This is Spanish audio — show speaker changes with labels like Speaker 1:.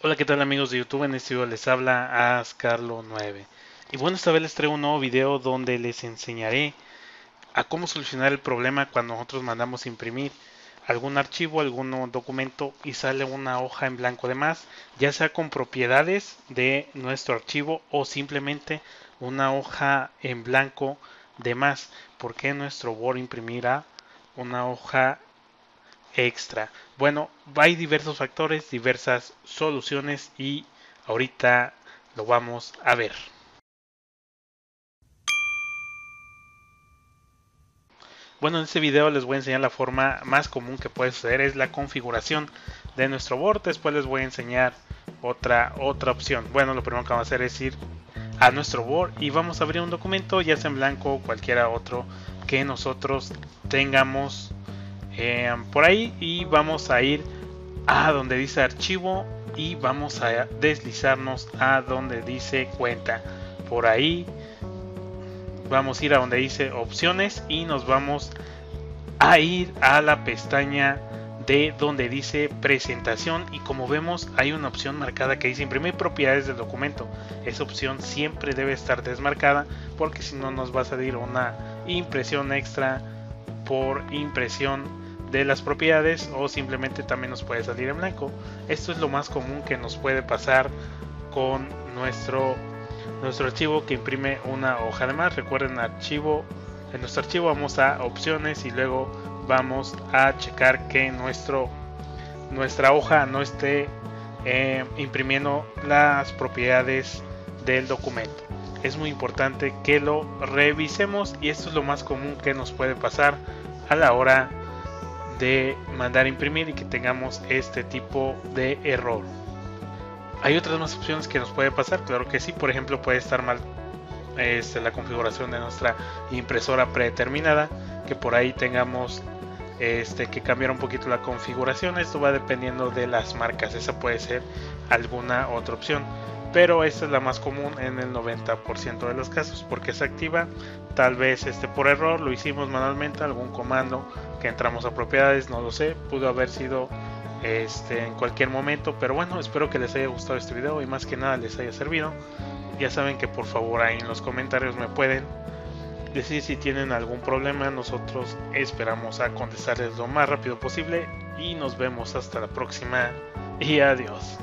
Speaker 1: Hola, ¿qué tal amigos de YouTube? En este video les habla Ascarlo9. Y bueno, esta vez les traigo un nuevo video donde les enseñaré a cómo solucionar el problema cuando nosotros mandamos imprimir algún archivo, algún documento y sale una hoja en blanco de más, ya sea con propiedades de nuestro archivo o simplemente una hoja en blanco de más, porque nuestro Word imprimirá una hoja extra. Bueno, hay diversos factores, diversas soluciones y ahorita lo vamos a ver. Bueno, en este video les voy a enseñar la forma más común que puede suceder, es la configuración de nuestro Word. Después les voy a enseñar otra, otra opción. Bueno, lo primero que vamos a hacer es ir a nuestro Word y vamos a abrir un documento, ya sea en blanco o cualquiera otro que nosotros tengamos eh, por ahí y vamos a ir a donde dice archivo y vamos a deslizarnos a donde dice cuenta. Por ahí vamos a ir a donde dice opciones y nos vamos a ir a la pestaña de donde dice presentación y como vemos hay una opción marcada que dice imprimir propiedades del documento. Esa opción siempre debe estar desmarcada porque si no nos va a salir una impresión extra por impresión de las propiedades o simplemente también nos puede salir en blanco. Esto es lo más común que nos puede pasar con nuestro, nuestro archivo que imprime una hoja de más. Recuerden archivo, en nuestro archivo vamos a opciones y luego vamos a checar que nuestro, nuestra hoja no esté eh, imprimiendo las propiedades del documento. Es muy importante que lo revisemos y esto es lo más común que nos puede pasar a la hora de mandar a imprimir y que tengamos este tipo de error. Hay otras más opciones que nos puede pasar, claro que sí, por ejemplo puede estar mal este, la configuración de nuestra impresora predeterminada, que por ahí tengamos este, que cambiar un poquito la configuración, esto va dependiendo de las marcas, esa puede ser alguna otra opción pero esta es la más común en el 90% de los casos porque se activa tal vez este por error lo hicimos manualmente algún comando que entramos a propiedades no lo sé pudo haber sido este en cualquier momento pero bueno espero que les haya gustado este video y más que nada les haya servido. Ya saben que por favor ahí en los comentarios me pueden decir si tienen algún problema. Nosotros esperamos a contestarles lo más rápido posible y nos vemos hasta la próxima. Y adiós